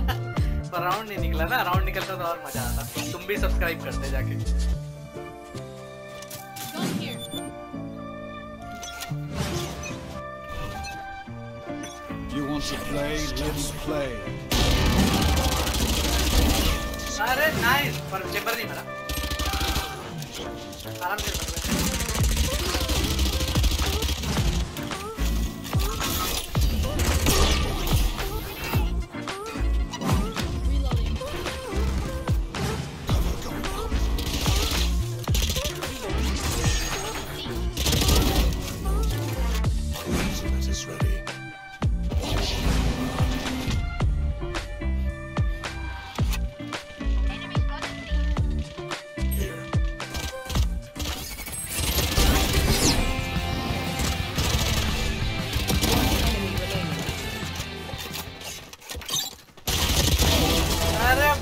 निकला ना राउंड निकलता तो और मज़ा आता। तो तुम भी सब्सक्राइब करते जाके। You want to play? Let's play. अरे नाइस पर नहीं आराम से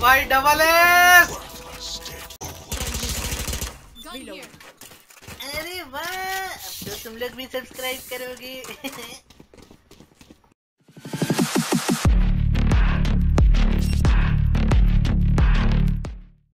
भाई डबल एस अरे वाह तो तुम लोग भी सब्सक्राइब करोगे।